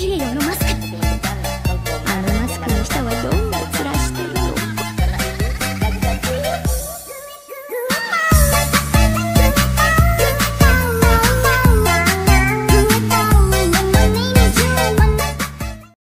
ピリオのマスク